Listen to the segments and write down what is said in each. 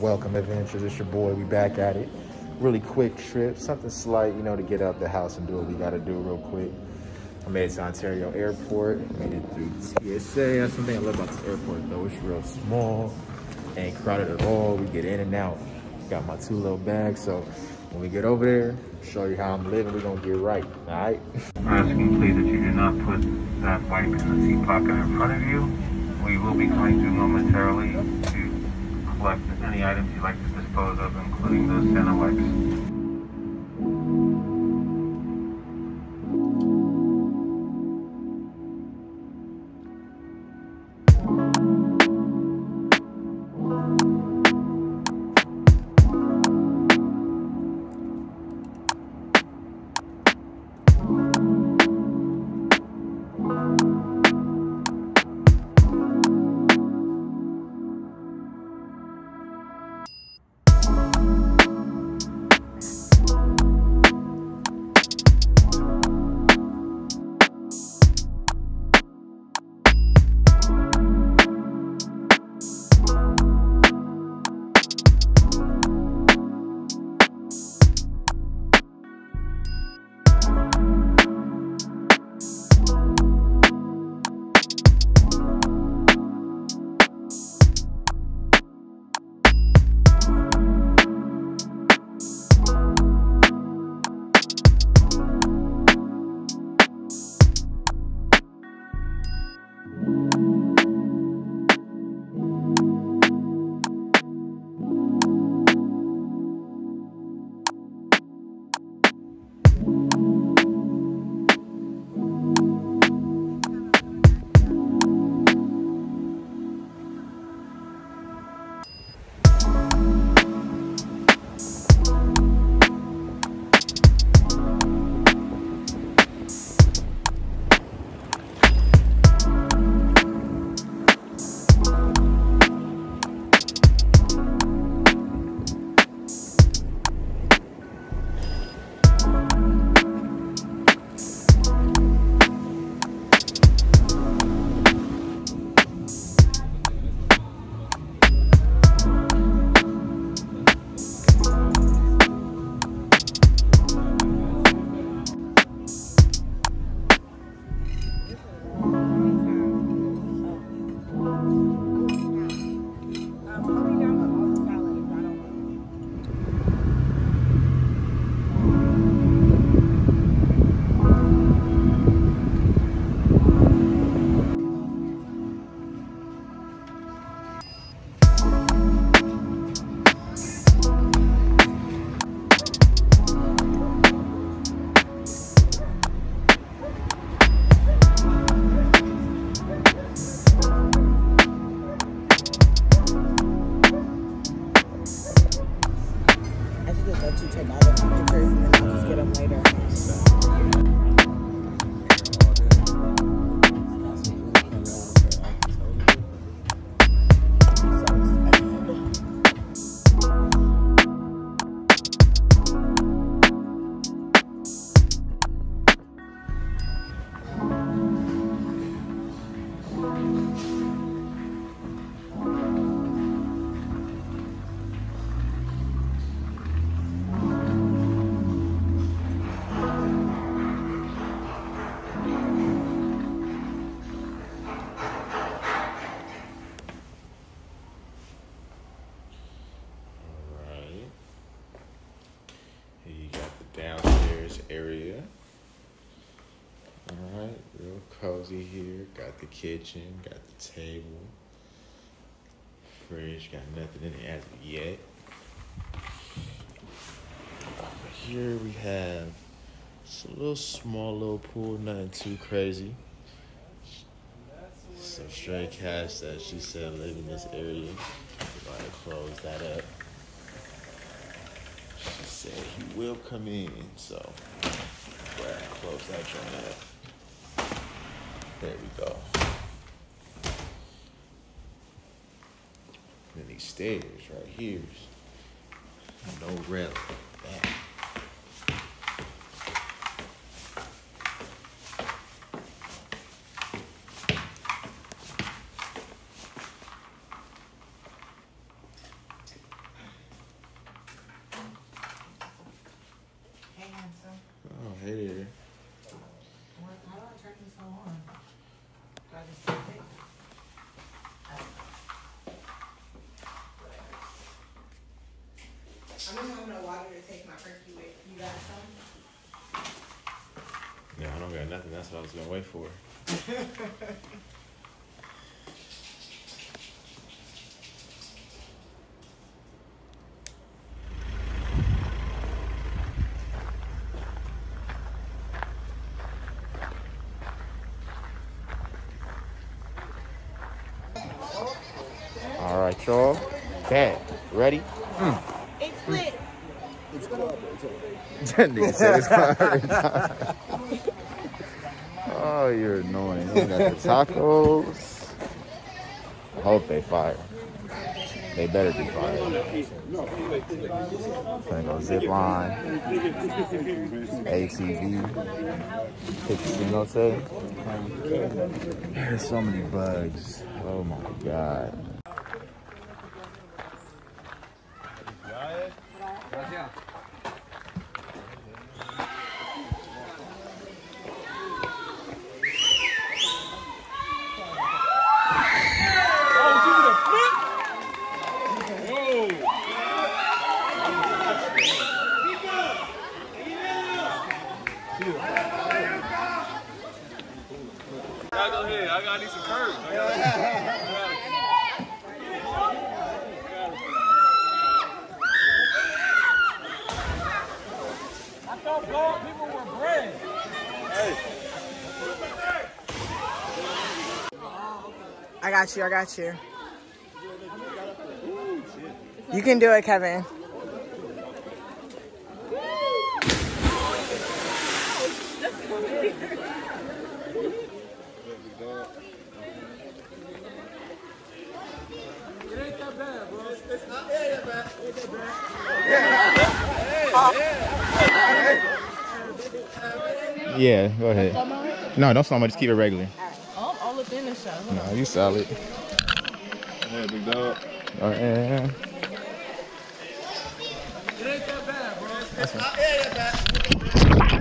Welcome EdVentures. It's your boy. We back at it. Really quick trip, something slight, you know, to get out the house and do what we gotta do real quick. I made it to Ontario Airport. Made it through TSA. That's I love about this airport, though. It's real small, ain't crowded at all. We get in and out. Got my two little bags, so when we get over there, show you how I'm living. We're gonna get right. All right. I'm asking please that you do not put that wipe in the seat pocket in front of you. We will be coming through momentarily collect any items you'd like to dispose of, including those Santa wipes. Here. Got the kitchen, got the table, fridge. Got nothing in it as of yet. Over here we have it's a little small little pool, nothing too crazy. Some stray cats that she said live in this area. We're gonna close that up. She said he will come in, so go ahead and close that joint up. There we go. And these stairs right here. No rail. Like Hey, handsome. Oh, hey there. Don't got nothing. That's what I was gonna wait for. All right, y'all. Okay, ready? It's split. That nigga said it's fire. oh, you're annoying. We got the tacos. I hope they fire. They better be fire. Gonna go zip line. ATV. Picture There's so many bugs. Oh my god. I thought people were bread. I got you. I got you. You can do it, Kevin. Yeah, go ahead. No, don't slow mo. Just keep it regular. Oh, all up in the show. No, you solid. Yeah, big dog. Oh, yeah. It ain't that bad, bro. Still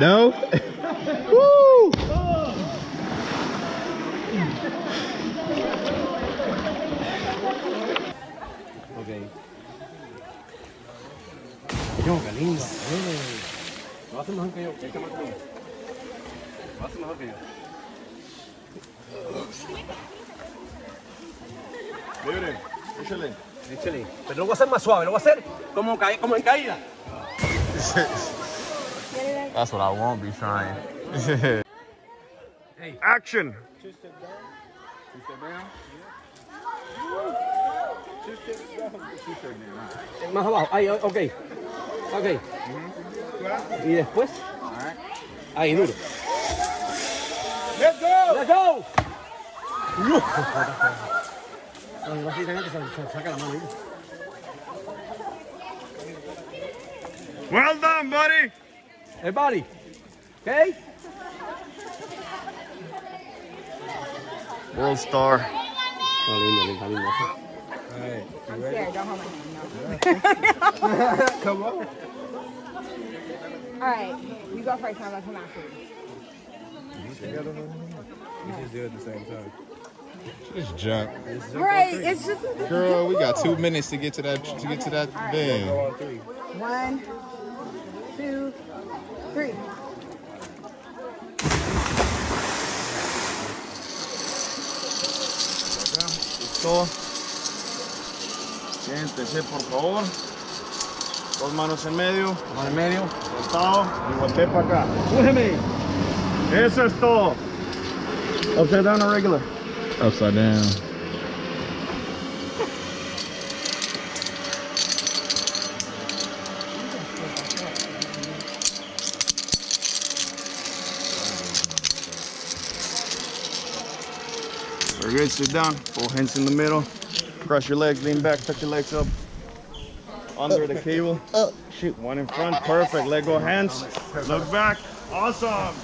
Não? Uh! Ok. Não, linda. Nossa, não ganhou. Ele é tá matando. Nossa, não ganhou. Meu Deus, deixa ele. Échale. Pero lo voy a hacer más suave. Lo voy a hacer como, ca- como en caída. That's what I won't be trying. Action. Más abajo. Ahí, ok. Ok. Y después. Ahí, duro. Let's go. ¡Let's go! No. Well done, buddy. El body. ¿Ok? World Star. No, lindo, lindo, lindo. I'm scared. Don't hold my hand. No. Come on. All right. You go first. I'm gonna come after you. Just jump. Right. It's just Girl, we got two minutes to get to that to get to that bin. one, two, three. Listo. Siéntese, por favor. Dos manos en medio. Mano en medio. Sentado. Y voltee para acá. ¡Súbeme! Eso es todo. Upside down or regular? Upside down. Very good. Sit down. Both hands in the middle. Cross your legs. Lean back. Tuck your legs up. Under the cable. Oh, Shoot. One in front. Perfect. Let go hands. Look back. Awesome.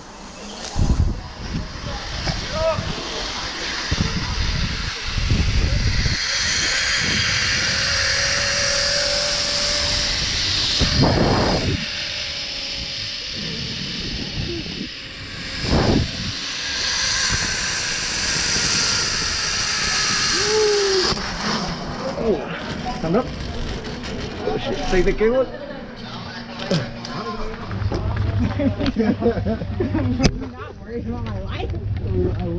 Take the cable.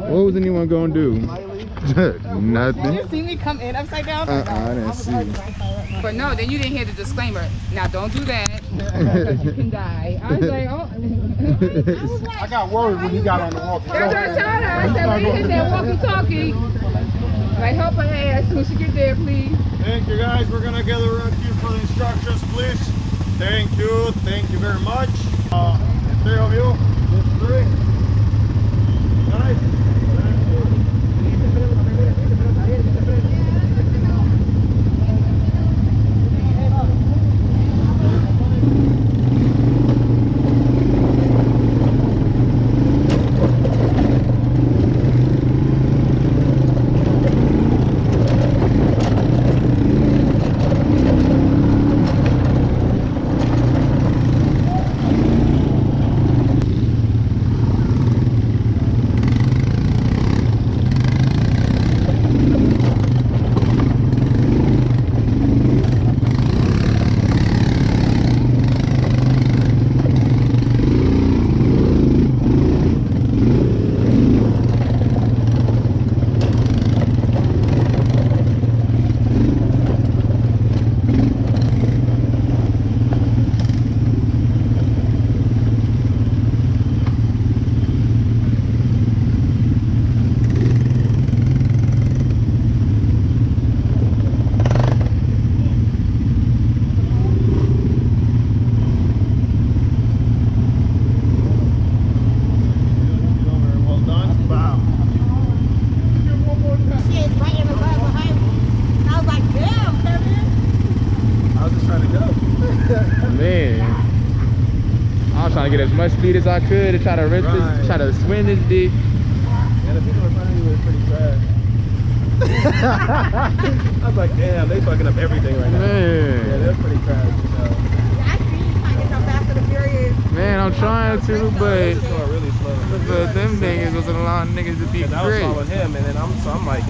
What was anyone gonna do? Nothing. Did You see me come in upside down? Uh-uh, I didn't see. But no, then you didn't hear the disclaimer. Now don't do that. you can die. I was like, oh. I got worried when he got on the walkie. That's what I told her. I said, when you hit that walkie-talkie, like help her ass when she get there, please. Thank you guys. We're gonna gather around you for the instructions, please. Thank you. Thank you very much. Uh, three of you. Three. Nice done. Wow. Shit, right in the back behind me. I was like, damn, Kevin. I was just trying to go. Man. I was trying to get as much speed as I could to try to rip Right. this, try to swing this dick. Yeah, the people in front of you were pretty trash. I was like, damn, they fucking up everything right now. Yeah, Man. they're pretty trash. So. Yeah, I see you trying to get some Fast and the Furious. Man, I'm trying to, but going really slow. but them niggas was a lot of niggas to be And I was great. following him, and then I'm, so I'm like,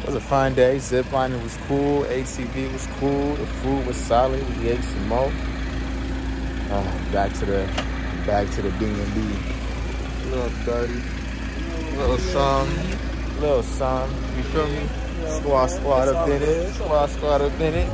It was a fun day. Ziplining was cool. ATV was cool. The food was solid. We ate some more. Uh, back to the back to the B and B. A little dirty. Little some. Little some. You feel me? Squad squad up in it. Squad squad up in it.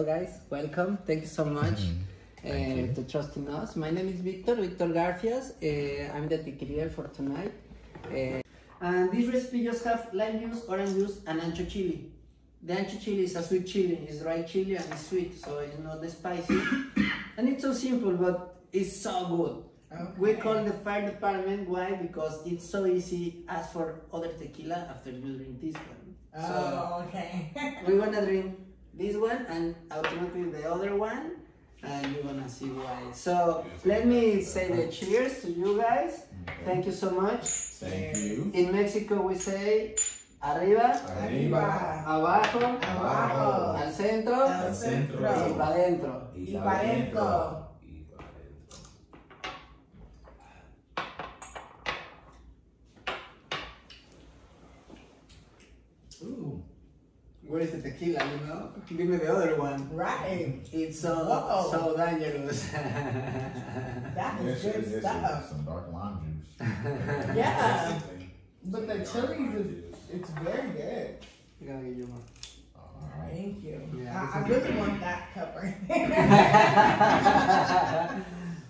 Hello guys, welcome. Thank you so much uh, to trusting us. My name is Victor, Victor Garfias. Uh, I'm the tequila for tonight. Uh, and this recipe just have lime juice, orange juice, and ancho chili. The ancho chili is a sweet chili. It's dry chili and it's sweet, so it's not that spicy. and it's so simple, but it's so good. We call the fire department. Why? Because it's so easy. Ask for other tequila after you drink this one. Oh, okay. we wanna drink this one and automatically the other one, and you're gonna see why. So let me say the cheers to you guys. Thank you so much. Thank you. In Mexico we say arriba, Arriba. abajo, Abajo. al centro, Al centro. y para adentro. Y para adentro. Where is the tequila, you know? Give me the other one. Right. It's so Whoa. so dangerous. That is good stuff. Some dark lime juice. Yeah. But the chilies is it's very good. You gotta get your one. Thank you. Yeah, I, I really want that cup right there.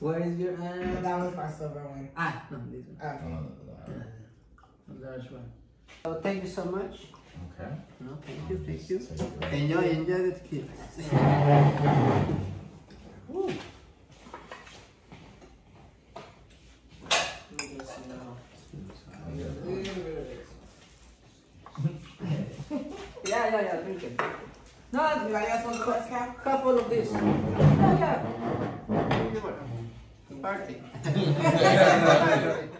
Where is your but uh, that was my silver one. ah no this one. Okay. The large one. So thank you so much. Okay. No, thank you, thank you. Take it. Enjoy, enjoy the kids. Woo. Let me just, you know, a little bit of this. yeah, yeah, yeah, drink it. No, Anybody else want the first couple of this. Yeah, yeah. Party.